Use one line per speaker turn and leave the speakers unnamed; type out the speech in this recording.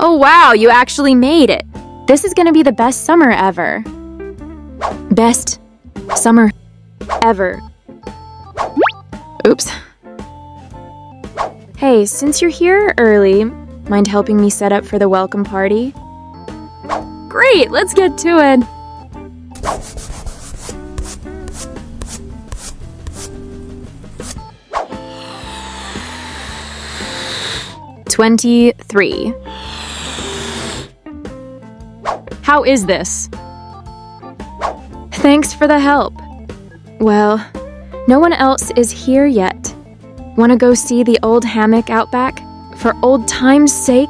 Oh wow, you actually made it. This is gonna be the best summer ever. Best summer ever. Oops. Hey, since you're here early, mind helping me set up for the welcome party? Great, let's get to it. Twenty-three. How is this? Thanks for the help. Well, no one else is here yet. Want to go see the old hammock out back? For old time's sake?